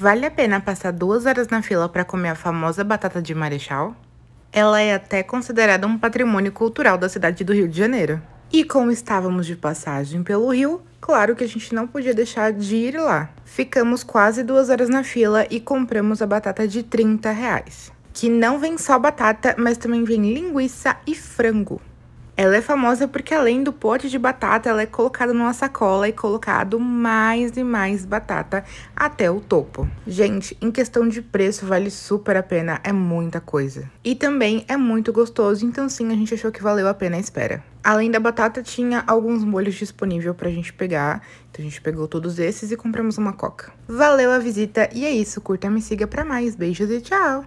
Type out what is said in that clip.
Vale a pena passar duas horas na fila para comer a famosa batata de marechal? Ela é até considerada um patrimônio cultural da cidade do Rio de Janeiro. E como estávamos de passagem pelo Rio, claro que a gente não podia deixar de ir lá. Ficamos quase duas horas na fila e compramos a batata de 30 reais. Que não vem só batata, mas também vem linguiça e frango. Ela é famosa porque além do pote de batata, ela é colocada numa sacola e colocado mais e mais batata até o topo. Gente, em questão de preço, vale super a pena, é muita coisa. E também é muito gostoso, então sim, a gente achou que valeu a pena a espera. Além da batata, tinha alguns molhos disponíveis pra gente pegar. Então a gente pegou todos esses e compramos uma coca. Valeu a visita e é isso, curta, me siga pra mais. Beijos e tchau!